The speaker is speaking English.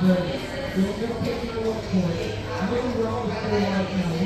Goodness. Doing your picture report. Moving wrong with the right now.